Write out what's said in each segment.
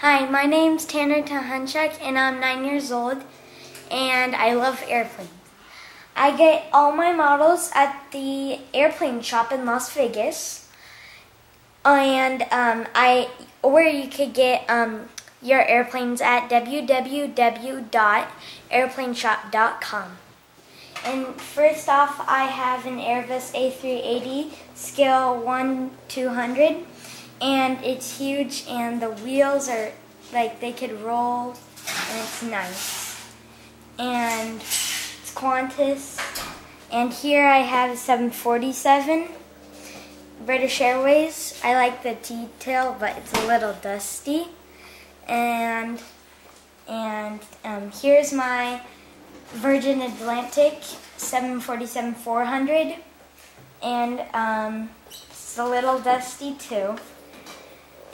Hi, my name's Tanner Tichonchuk and I'm nine years old and I love airplanes. I get all my models at the airplane shop in Las Vegas and um, I or you could get um, your airplanes at www.airplaneshop.com. And first off, I have an Airbus A380 scale 1 200 and it's huge and the wheels are like they could roll and it's nice. And it's Qantas. And here I have a 747 British Airways. I like the detail but it's a little dusty. And and um, here's my Virgin Atlantic 747 400 and um, it's a little dusty too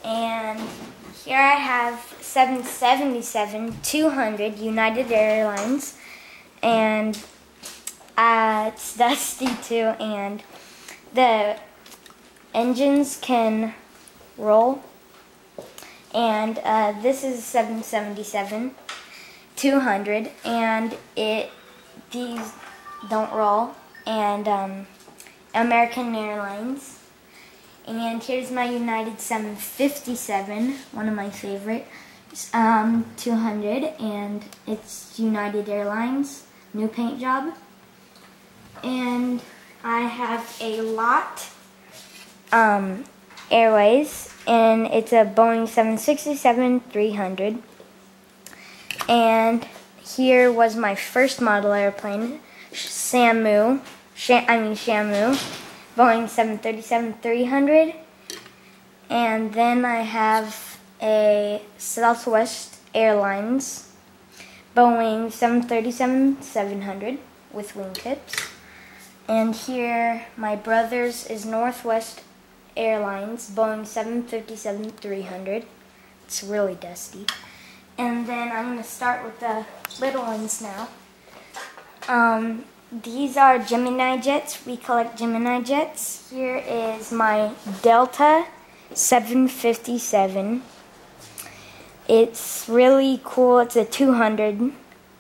and here I have 777 200 United Airlines, and uh, it's dusty too, and the engines can roll. And uh, this is 777 200, and it these don't roll. And um, American Airlines and here's my United 757, one of my favorite, um, 200, and it's United Airlines, new paint job. And I have a lot um, Airways, and it's a Boeing 767-300. And here was my first model airplane, Samu, Sham I mean Shamu. Boeing 737-300. And then I have a Southwest Airlines Boeing 737-700 with wingtips. And here my brother's is Northwest Airlines Boeing 757-300. It's really dusty. And then I'm going to start with the little ones now. Um, these are Gemini jets. We collect Gemini jets. Here is my Delta 757. It's really cool. It's a 200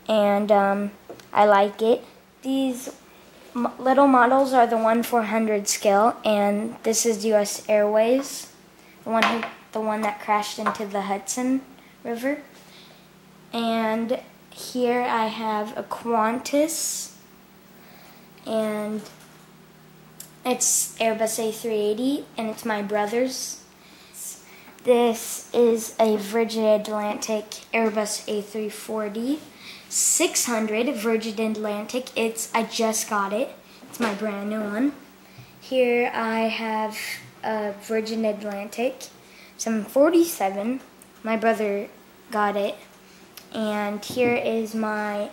and um, I like it. These little models are the 1 400 scale and this is US Airways, the one, who, the one that crashed into the Hudson River. And here I have a Qantas and it's Airbus A380 and it's my brother's. This is a Virgin Atlantic Airbus A340 600 Virgin Atlantic. It's I just got it. It's my brand new one. Here I have a Virgin Atlantic 747. My brother got it. And here is my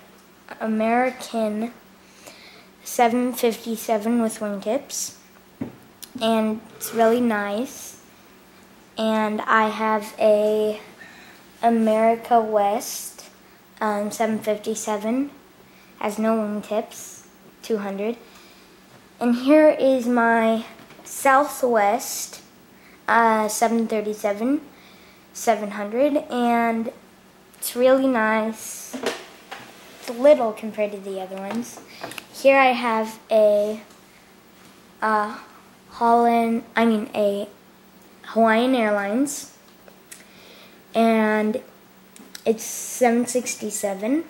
American 757 with wingtips and it's really nice. And I have a America West um, 757 has no wingtips 200 and here is my Southwest uh, 737 700 and it's really nice little compared to the other ones here I have a uh, Holland, I mean a Hawaiian Airlines, and it's 767.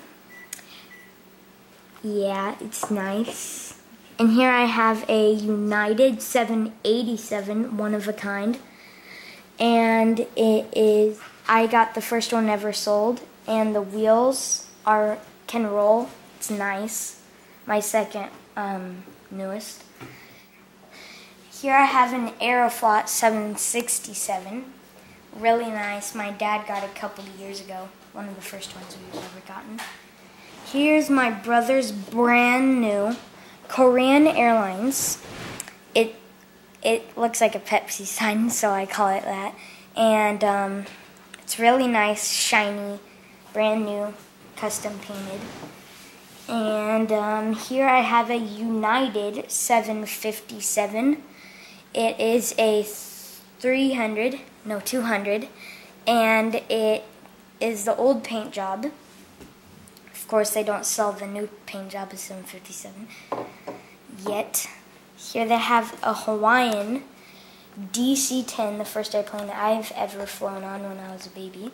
Yeah, it's nice. And here I have a United 787, one of a kind. And it is, I got the first one ever sold, and the wheels are can roll. It's nice my second um, newest. Here I have an Aeroflot 767. Really nice. My dad got a couple of years ago. One of the first ones we've ever gotten. Here's my brother's brand new Korean Airlines. It it looks like a Pepsi sign, so I call it that. And um, it's really nice, shiny, brand new, custom painted. And um, here I have a United 757. It is a 300, no 200, and it is the old paint job. Of course, they don't sell the new paint job of 757 yet. Here they have a Hawaiian DC-10, the first airplane that I've ever flown on when I was a baby.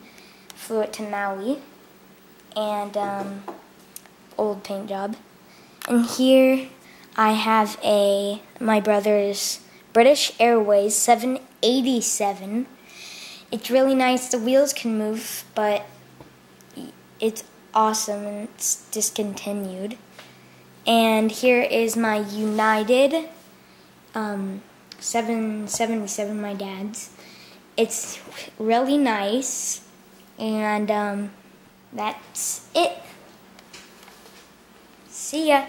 Flew it to Maui, and um, old paint job. And here I have a my brother's British Airways 787. It's really nice. The wheels can move, but it's awesome and it's discontinued. And here is my United um, 777, my dad's. It's really nice, and um, that's it. See ya.